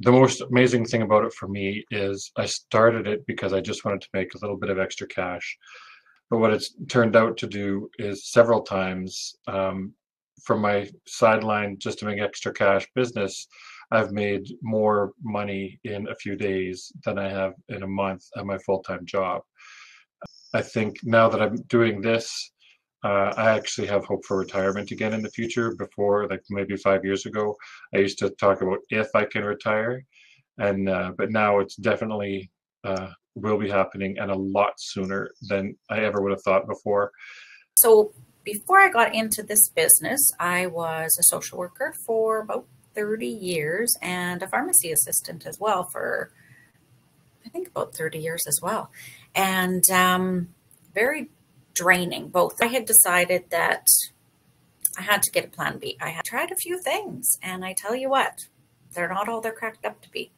the most amazing thing about it for me is I started it because I just wanted to make a little bit of extra cash. But what it's turned out to do is several times um, from my sideline just to make extra cash business, I've made more money in a few days than I have in a month at my full time job. I think now that I'm doing this, uh, I actually have hope for retirement again in the future. Before, like maybe five years ago, I used to talk about if I can retire, and uh, but now it's definitely uh, will be happening and a lot sooner than I ever would have thought before. So before I got into this business, I was a social worker for about 30 years and a pharmacy assistant as well for I think about 30 years as well. And um, very draining both. I had decided that I had to get a plan B. I had tried a few things, and I tell you what, they're not all they're cracked up to be.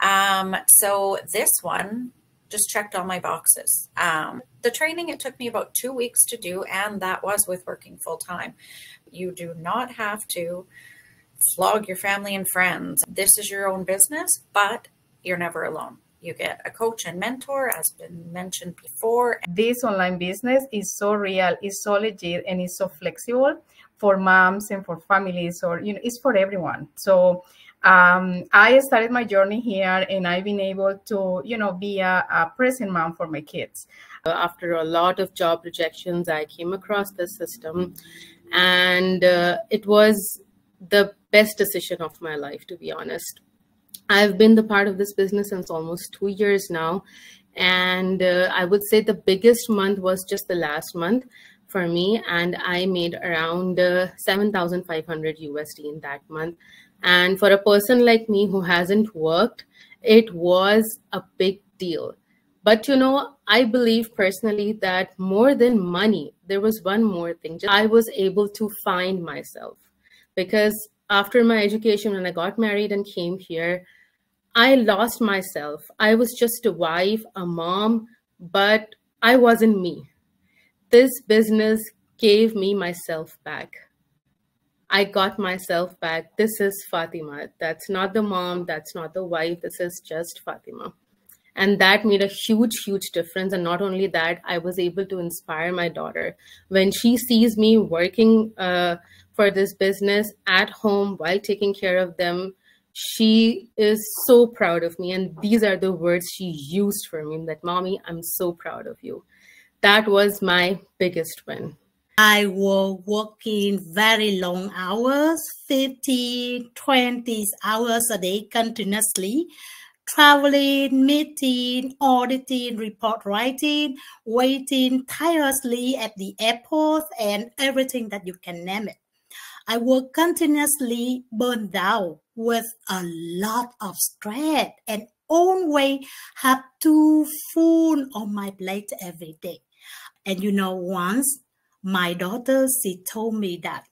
Um, so this one just checked all my boxes. Um, the training, it took me about two weeks to do, and that was with working full time. You do not have to flog your family and friends. This is your own business, but you're never alone. You get a coach and mentor, as been mentioned before. This online business is so real, is so legit, and is so flexible for moms and for families, or you know, it's for everyone. So um, I started my journey here, and I've been able to, you know, be a, a present mom for my kids. After a lot of job rejections, I came across this system, and uh, it was the best decision of my life, to be honest. I've been the part of this business since almost two years now. And uh, I would say the biggest month was just the last month for me. And I made around uh, 7,500 USD in that month. And for a person like me who hasn't worked, it was a big deal. But you know, I believe personally that more than money, there was one more thing. I was able to find myself because after my education, when I got married and came here, I lost myself. I was just a wife, a mom, but I wasn't me. This business gave me myself back. I got myself back. This is Fatima. That's not the mom. That's not the wife. This is just Fatima. And that made a huge, huge difference. And not only that, I was able to inspire my daughter. When she sees me working uh, for this business at home while taking care of them, she is so proud of me and these are the words she used for me that mommy i'm so proud of you that was my biggest win i was working very long hours 50 20 hours a day continuously traveling meeting auditing report writing waiting tirelessly at the airport and everything that you can name it I will continuously burn down with a lot of stress and always have too full on my plate every day. And you know, once my daughter, she told me that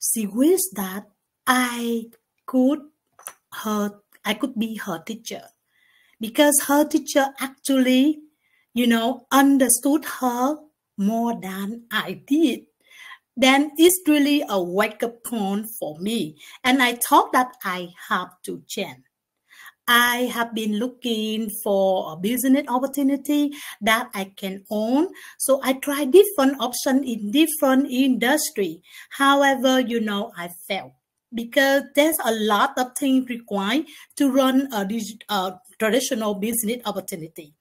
she wished that I could her I could be her teacher because her teacher actually, you know, understood her more than I did then it's really a wake up call for me. And I thought that I have to change. I have been looking for a business opportunity that I can own. So I tried different options in different industry. However, you know, I failed because there's a lot of things required to run a, a traditional business opportunity.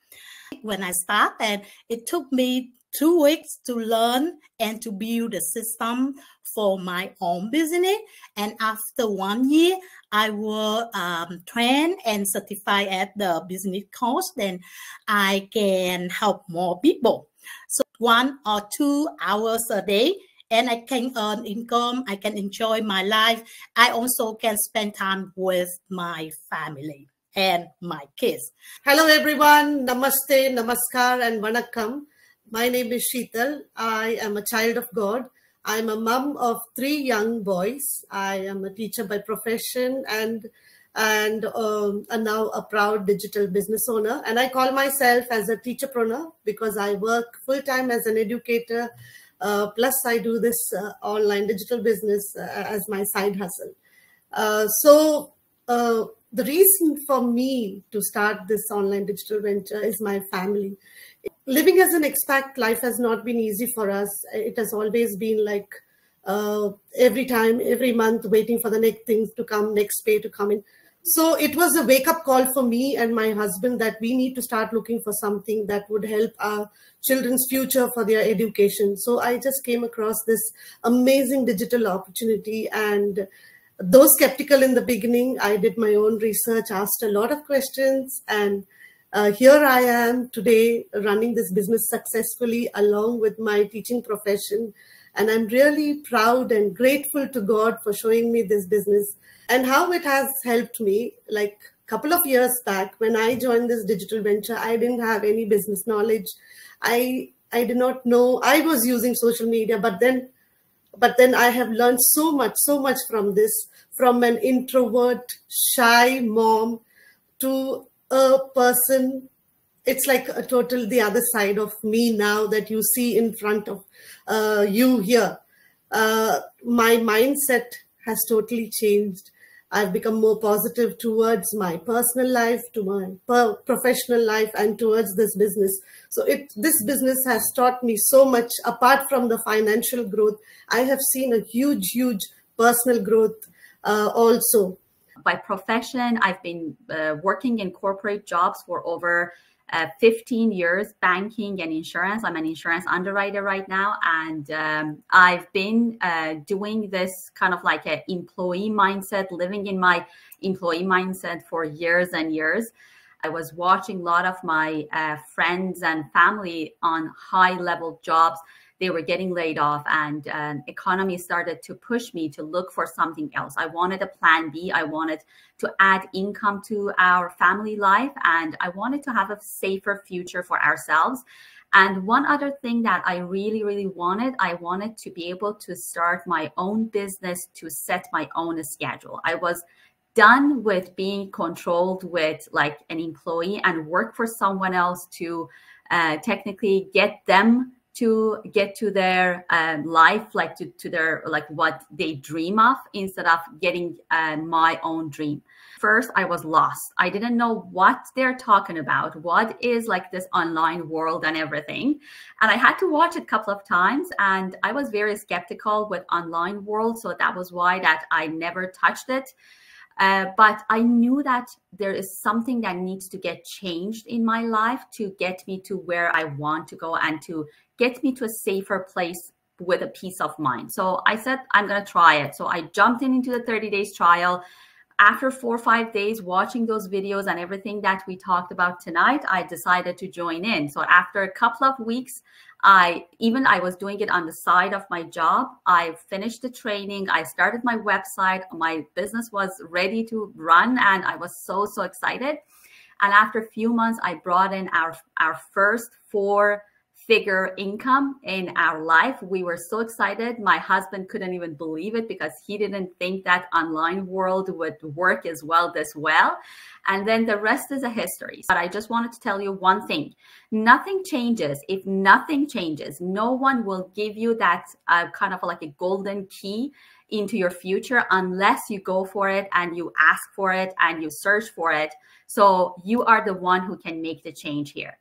When I started, it took me two weeks to learn and to build a system for my own business. And after one year, I will um, train and certify at the business course. Then I can help more people. So one or two hours a day and I can earn income. I can enjoy my life. I also can spend time with my family and my kids. Hello, everyone. Namaste, namaskar, and vanakkam. My name is Sheetal. I am a child of God. I'm a mom of three young boys. I am a teacher by profession and and um, and now a proud digital business owner. And I call myself as a teacherpreneur because I work full time as an educator. Uh, plus, I do this uh, online digital business uh, as my side hustle. Uh, so uh, the reason for me to start this online digital venture is my family. Living as an expat, life has not been easy for us. It has always been like uh, every time, every month, waiting for the next things to come, next pay to come in. So it was a wake up call for me and my husband that we need to start looking for something that would help our children's future for their education. So I just came across this amazing digital opportunity and though skeptical in the beginning, I did my own research, asked a lot of questions, and uh, here I am today running this business successfully along with my teaching profession. And I'm really proud and grateful to God for showing me this business and how it has helped me. Like a couple of years back, when I joined this digital venture, I didn't have any business knowledge. I I did not know I was using social media, but then but then I have learned so much, so much from this, from an introvert, shy mom to a person. It's like a total the other side of me now that you see in front of uh, you here. Uh, my mindset has totally changed. I've become more positive towards my personal life, to my professional life, and towards this business. So it this business has taught me so much. Apart from the financial growth, I have seen a huge, huge personal growth uh, also. By profession, I've been uh, working in corporate jobs for over uh, 15 years banking and insurance. I'm an insurance underwriter right now, and um, I've been uh, doing this kind of like an employee mindset, living in my employee mindset for years and years. I was watching a lot of my uh, friends and family on high level jobs they were getting laid off and um, economy started to push me to look for something else. I wanted a plan b. I wanted to add income to our family life and i wanted to have a safer future for ourselves. And one other thing that i really really wanted i wanted to be able to start my own business to set my own schedule. I was done with being controlled with like an employee and work for someone else to uh, technically get them to get to their um, life like to, to their like what they dream of instead of getting uh, my own dream. First i was lost. I didn't know what they're talking about what is like this online world and everything. And i had to watch it a couple of times and i was very skeptical with online world so that was why that i never touched it uh, but I knew that there is something that needs to get changed in my life to get me to where I want to go and to get me to a safer place with a peace of mind. So I said, I'm going to try it. So I jumped in into the 30 days trial. After four or five days watching those videos and everything that we talked about tonight, I decided to join in. So after a couple of weeks, I even I was doing it on the side of my job. I finished the training. I started my website. My business was ready to run and I was so so excited. And after a few months, I brought in our our first four figure income in our life. We were so excited. My husband couldn't even believe it because he didn't think that online world would work as well this well. And then the rest is a history. But I just wanted to tell you one thing. Nothing changes if nothing changes. No one will give you that uh, kind of like a golden key into your future unless you go for it and you ask for it and you search for it. So you are the one who can make the change here.